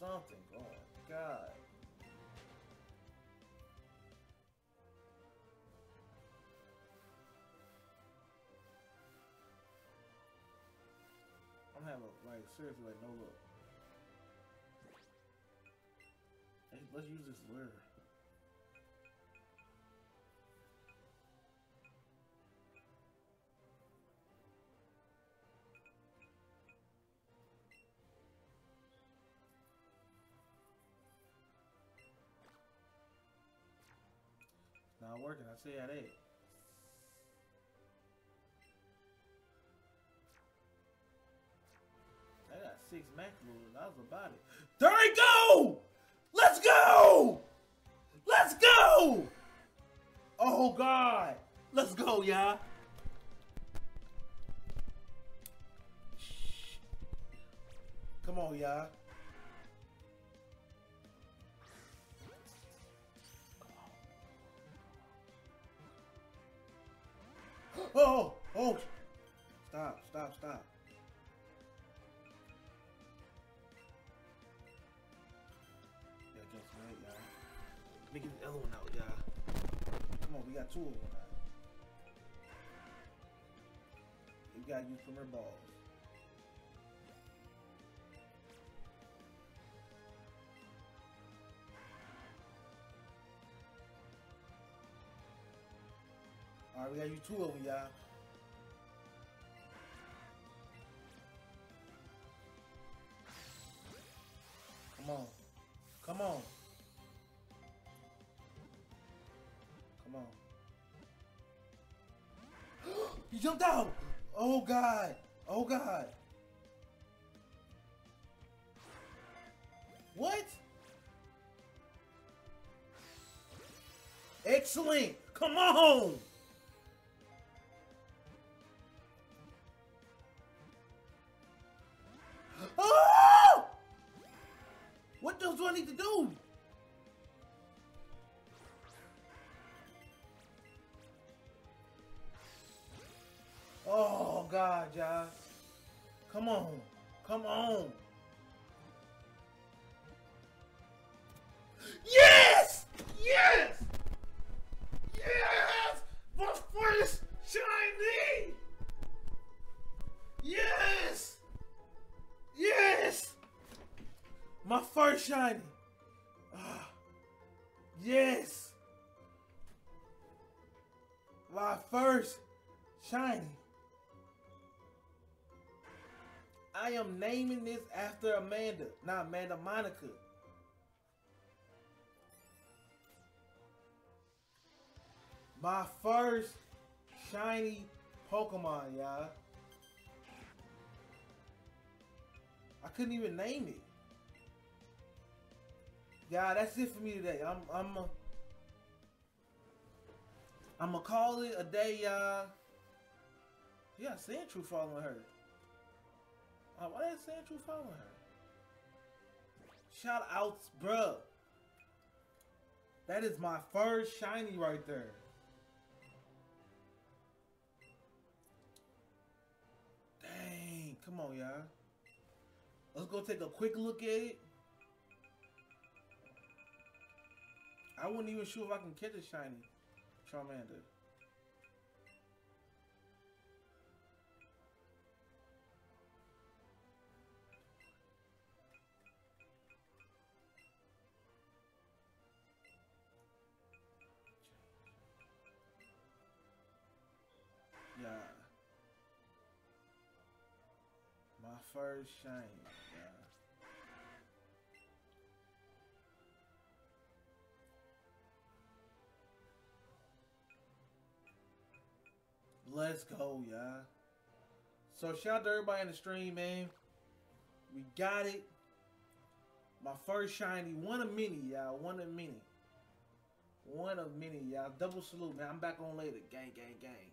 something going. God. I'm having like seriously like no look. Hey, let's use this lure. Not working, I see at eight. I got six max moves. That was about it. There we go! Let's go! Let's go! Oh God! Let's go, y'all. Come on, y'all. Oh, oh, oh! Stop, stop, stop. Some right, y'all. Let me get the other one out, y'all. Come on, we got two of them. You gotta use premier balls. We gotta use two of them, y'all. Come on. Come on. Come on. he jumped out! Oh god! Oh god! What? Excellent! Come on! Oh! What else do I need to do? Oh God, y'all. Come on. Come on. Yes! My first shiny! Ah, yes! My first shiny. I am naming this after Amanda, not Amanda Monica. My first shiny Pokemon, y'all. I couldn't even name it. Yeah, that's it for me today. I'm I'm a, I'm gonna call it a day, y'all. Yeah, Sandshrew following her. Uh, why is Sandshrew following her? Shout outs, bruh. That is my first shiny right there. Dang, come on, y'all. Let's go take a quick look at it. I wasn't even sure if I can catch a shiny Charmander. Yeah. My first shiny. Yeah. Let's go, y'all. So shout out to everybody in the stream, man. We got it. My first shiny, one of many, y'all. One of many. One of many, y'all. Double salute, man. I'm back on later. Gang, gang, gang.